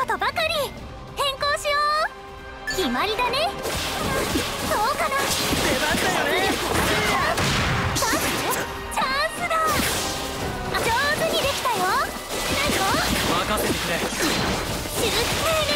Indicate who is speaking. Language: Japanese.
Speaker 1: ことばかり。変更しよう。決まりだね。どうかな。
Speaker 2: 出番だよね。
Speaker 1: チャンスチャンスだ。上手にできたよ。ない
Speaker 2: 任せてくれ。
Speaker 1: シルク